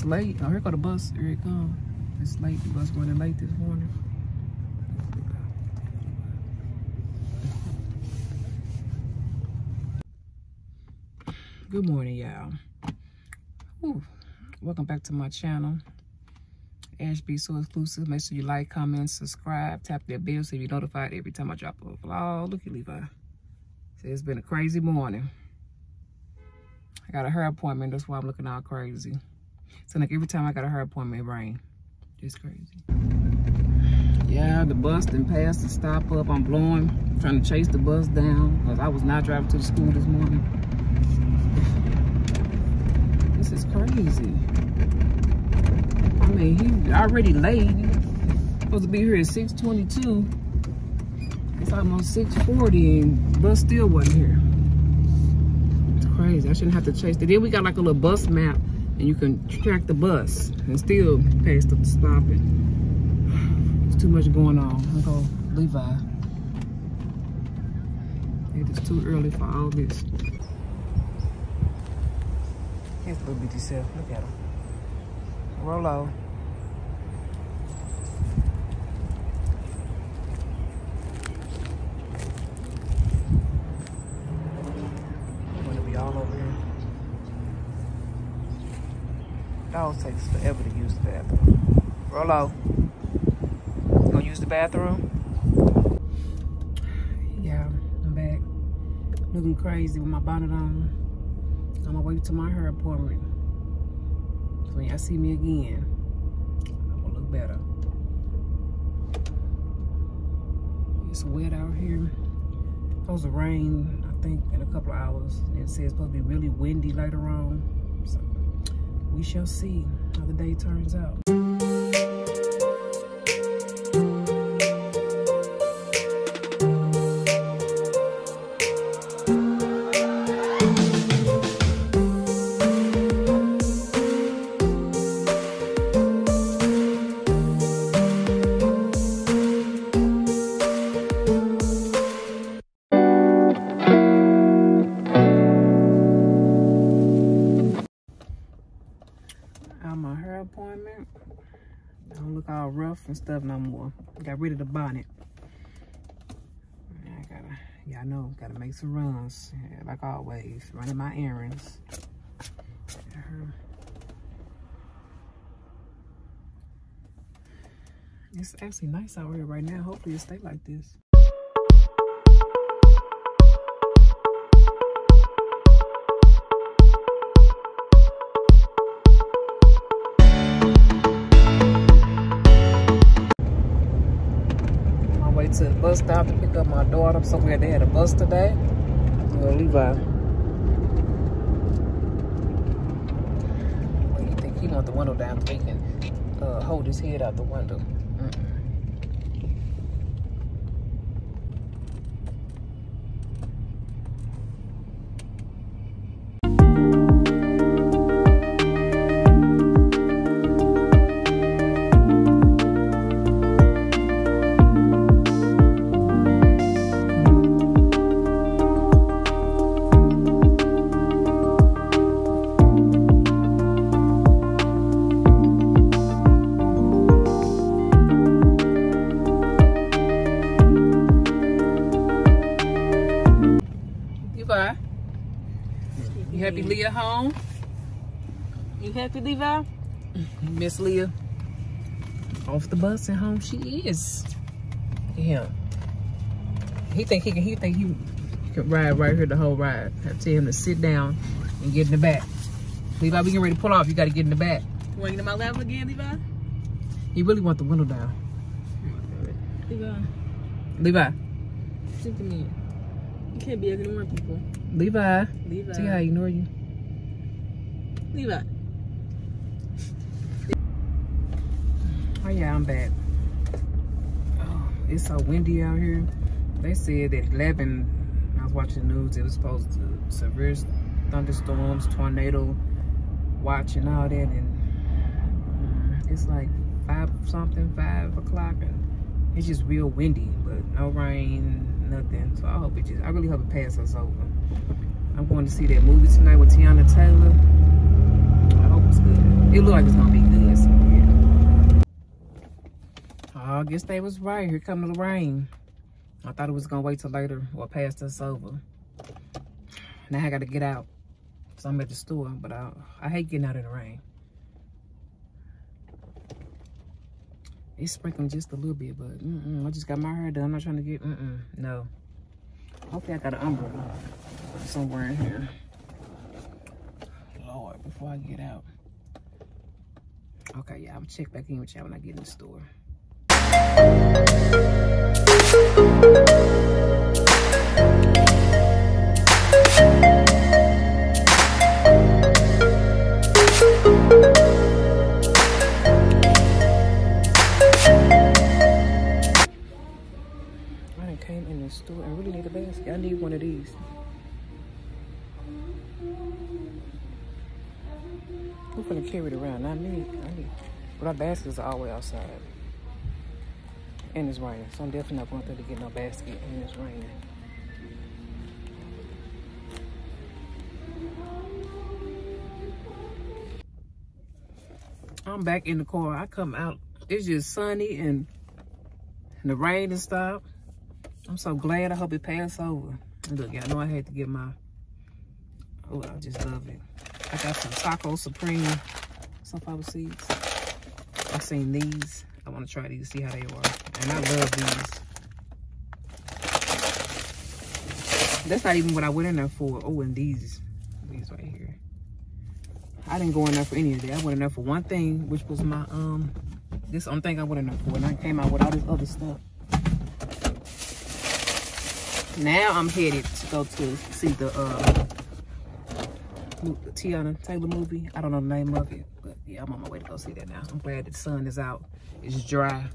bus late. Oh, here go the bus. Here it come. It's late. The bus running late this morning. Good morning, y'all. Welcome back to my channel. Ash B So Exclusive. Make sure you like, comment, subscribe, tap that bell so you're notified every time I drop a vlog. Look at Levi. So it's been a crazy morning. I got a hair appointment. That's why I'm looking all crazy. So like every time I got a hair appointment, it rain. It's crazy. Yeah, the bus didn't pass the stop up. I'm blowing, trying to chase the bus down because I was not driving to the school this morning. This is crazy. I mean, he already late. He's supposed to be here at 622. It's almost 640 and bus still wasn't here It's crazy. I shouldn't have to chase it. Then we got like a little bus map and you can track the bus and still pass the stopping. It's too much going on. I'll go Levi. It is too early for all this. Here's little bitty self. Look at him. Rolo. Dogs takes forever to use the bathroom. Rolo, you gonna use the bathroom? Yeah, I'm back. Looking crazy with my bonnet on. On my way to my hair appointment. So when y'all see me again, I will look better. It's wet out here. Supposed to rain, I think, in a couple of hours. And it says it's supposed to be really windy later on. We shall see how the day turns out. And stuff no more. Got rid of the bonnet. I gotta, I know, gotta make some runs. Yeah, like always, running my errands. Uh-huh. It's actually nice out here right now. Hopefully it stay like this. Bus stop to pick up my daughter. Somewhere they had a bus today. Well, Levi. Well, you think he want the window down so he can uh, hold his head out the window. Happy mm-hmm. Leah home? You happy, Levi? Miss Leah off the bus and home she is. Yeah. He think he can he think he can ride right here the whole ride. I tell him to sit down and get in the back. Levi, we getting ready to pull off. You gotta get in the back. You wanna get in my level again, Levi? He really want the window down. Levi. Levi. Listen to me. You can't be ignoring people. Levi. Levi. See how I ignore you? Levi. Oh yeah, I'm back. Oh, it's so windy out here. They said at 11, I was watching the news, it was supposed to severe thunderstorms, tornado watch and all that. And mm, it's like five something, five o'clock. And it's just real windy, but no rain, nothing. So I hope it just, I really hope it passes over. I'm going to see that movie tonight with Teyana Taylor. I hope it's good. It look like it's gonna be good. So yeah. I guess they was right. Here come the rain. I thought it was gonna wait till later or past us over. Now I gotta get out. So I'm at the store, but I, I hate getting out in the rain. It's sprinkling just a little bit, but mm -mm, I just got my hair done. I'm not trying to get, mm-mm, no. Hopefully I got an umbrella somewhere in here. Lord, before I get out. Okay, yeah, I'm check back in with y'all when I get in the store. Gonna carry it around? Not me. I need. But our baskets are way outside. And it's raining. So I'm definitely not going there to get no basket and it's raining. I'm back in the car. I come out. It's just sunny and, and the rain has stopped. I'm so glad. I hope it pass over. Look, y'all know I had to get my, oh, I just love it. I got some Taco Supreme sunflower seeds. I've seen these. I want to try these, see how they are. And I love these. That's not even what I went in there for. Oh, and these, these right here. I didn't go in there for any of that. I went in there for one thing, which was my, um, this only thing I went in there for. And I came out with all this other stuff. Now I'm headed to go to see the uh Teyana Taylor movie. I don't know the name of it, but yeah, I'm on my way to go see that now. I'm glad the sun is out. It's dry.